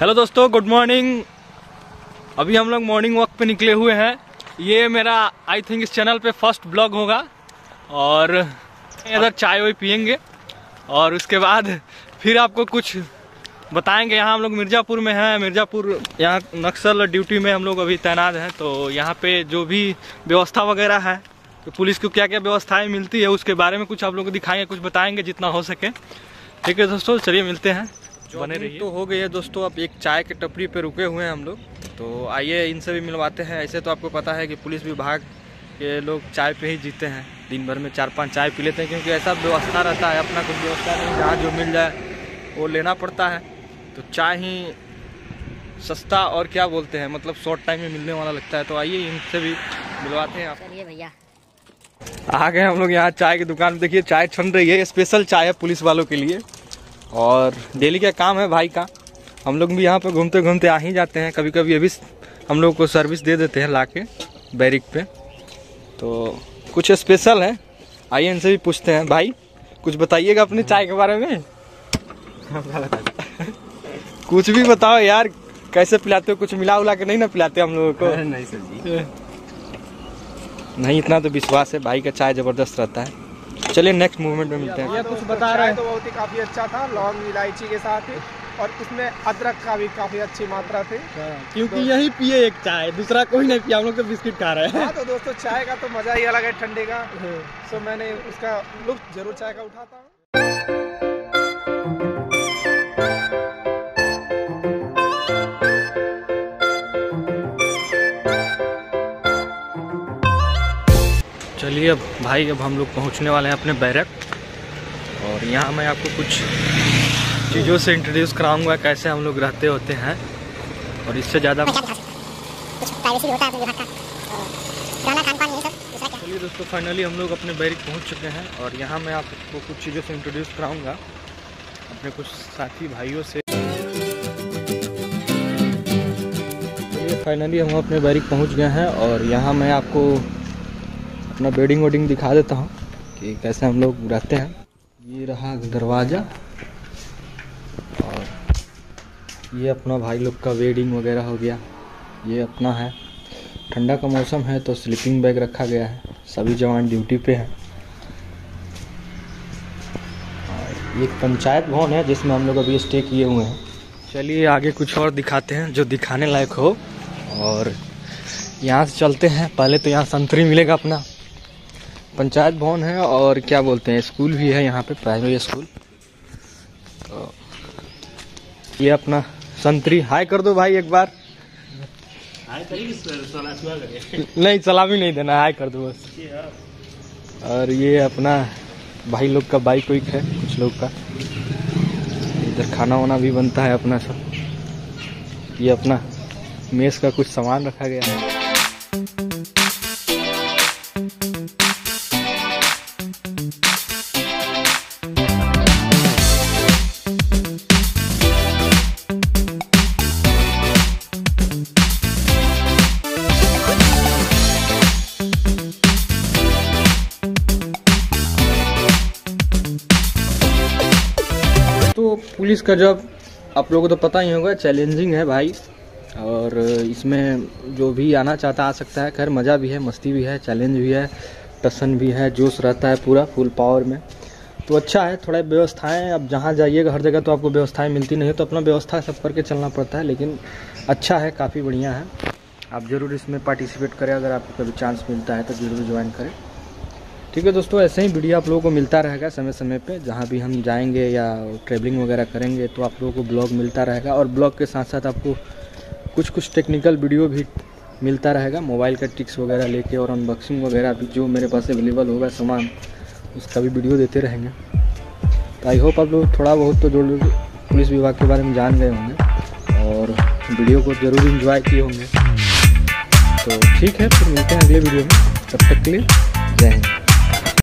Hello दोस्तों good morning अभी हम लोग मॉर्निंग वॉक पे निकले हुए हैं। ये मेरा आई थिंक इस चैनल पे फ़र्स्ट ब्लॉग होगा। और इधर चाय वाय पियेंगे। और उसके बाद फिर आपको कुछ बताएँगे। यहाँ हम लोग मिर्ज़ापुर में हैं। मिर्ज़ापुर, यहाँ नक्सल ड्यूटी में हम लोग अभी तैनात हैं। तो यहाँ पे जो भी व्यवस्था वगैरह है तो पुलिस को क्या क्या व्यवस्थाएँ मिलती है, उसके बारे में कुछ आप लोग को दिखाएँगे, कुछ बताएँगे, जितना हो सके। ठीक है, दोस्तों, चलिए मिलते हैं। बने रहिए। तो हो गई है दोस्तों अब एक चाय के टपरी पे रुके हुए हैं हम लोग। तो आइए इनसे भी मिलवाते हैं। ऐसे तो आपको पता है कि पुलिस विभाग के लोग चाय पे ही जीते हैं। दिन भर में चार पाँच चाय पी लेते हैं क्योंकि ऐसा व्यवस्था रहता है अपना कुछ व्यवस्था नहीं जहाँ जो मिल जाए वो लेना पड़ता है। तो चाय ही सस्ता और क्या बोलते हैं मतलब शॉर्ट टाइम में मिलने वाला लगता है। तो आइए इनसे भी मिलवाते हैं आप। चलिए भैया। आ गए हम लोग यहाँ चाय की दुकान। देखिए चाय छन रही है स्पेशल चाय है पुलिस वालों के लिए। और डेली का काम है भाई का। हम लोग भी यहाँ पे घूमते घूमते आ ही जाते हैं। कभी कभी अभी हम लोग को सर्विस दे देते हैं ला के बैरिक पे। तो कुछ स्पेशल है। आइए इनसे भी पूछते हैं। भाई कुछ बताइएगा अपने चाय के बारे में? कुछ भी बताओ यार कैसे पिलाते हो? कुछ मिला उला के नहीं ना पिलाते हम लोगों को? नहीं सर जी। नहीं इतना तो विश्वास है। भाई का चाय ज़बरदस्त रहता है। चलिए नेक्स्ट मूवमेंट में मिलते हैं। ये कुछ बता रहे तो बहुत ही काफ़ी अच्छा था लौंग इलायची के साथ ही और इसमें अदरक का भी काफ़ी अच्छी मात्रा थी। क्योंकि यही पिए एक चाय दूसरा कोई नहीं पिया हम लोग तो बिस्किट खा रहे हैं। तो दोस्तों चाय का तो मज़ा ही अलग है ठंडे का। सो मैंने उसका लुफ्त ज़रूर चाय का उठाता हूँ। चलिए अब भाई अब हम लोग पहुँचने वाले हैं अपने बैरक। और यहाँ मैं आपको कुछ चीज़ों से इंट्रोड्यूस कराऊँगा कैसे हम लोग रहते होते हैं। और इससे ज़्यादा है तो चलिए दोस्तों फाइनली हम लोग अपने बैरिक पहुँच चुके हैं। और यहाँ मैं आपको कुछ चीज़ों से इंट्रोड्यूस कराऊँगा। अपने कुछ साथी भाइयों से। चलिए फाइनली हम अपने बैरिक पहुँच गए हैं। और यहाँ मैं आपको अपना बेडिंग वेडिंग दिखा देता हूँ कि कैसे हम लोग रहते हैं। ये रहा दरवाज़ा और ये अपना भाई लोग का वेडिंग वगैरह हो गया। ये अपना है। ठंडा का मौसम है तो स्लीपिंग बैग रखा गया है। सभी जवान ड्यूटी पे हैं। एक पंचायत भवन है जिसमें हम लोग अभी स्टे किए हुए हैं। चलिए आगे कुछ और दिखाते हैं जो दिखाने लायक हो। और यहाँ से चलते हैं। पहले तो यहाँ संतरी मिलेगा अपना। पंचायत भवन है और क्या बोलते हैं स्कूल भी है यहाँ पे प्राइमरी स्कूल तो ये अपना संतरी हाय कर दो भाई एक बार। नहीं सलामी नहीं देना हाय कर दो बस। और ये अपना भाई लोग का बाइक वाइक है कुछ लोग का। इधर खाना वाना भी बनता है अपना सब। ये अपना मेस का कुछ सामान रखा गया है। तो पुलिस का जॉब आप लोगों को तो पता ही होगा चैलेंजिंग है भाई। और इसमें जो भी आना चाहता आ सकता है, खैर मज़ा भी है, मस्ती भी है चैलेंज भी है, टसन भी है, जोश रहता है पूरा फुल पावर में। तो अच्छा है, थोड़ा व्यवस्थाएँ अब जहाँ जाइएगा, हर जगह तो आपको व्यवस्थाएँ मिलती नहीं है तो अपना व्यवस्था सब करके चलना पड़ता है, लेकिन अच्छा है, काफ़ी बढ़िया है। आप ज़रूर इसमें पार्टिसिपेट करें, अगर आपको कभी चांस मिलता है तो ज़रूर ज्वाइन करें। ठीक है दोस्तों, ऐसे ही वीडियो आप लोगों को मिलता रहेगा समय समय पे। जहाँ भी हम जाएँगे या ट्रेवलिंग वगैरह करेंगे तो आप लोगों को ब्लॉग मिलता रहेगा। और ब्लॉग के साथ साथ आपको कुछ कुछ टेक्निकल वीडियो भी मिलता रहेगा। मोबाइल का टिक्स वगैरह लेके और अनबॉक्सिंग वगैरह भी, जो मेरे पास अवेलेबल होगा सामान। उसका भी वीडियो देते रहेंगे। तो आई होप आप लोग थोड़ा बहुत तो जोड़ पुलिस विभाग के बारे में जान गए होंगे और वीडियो को ज़रूर इन्जॉय किए होंगे। तो ठीक है, फिर मिलते हैं अगले वीडियो में। तब तक के लिए जय हिंद।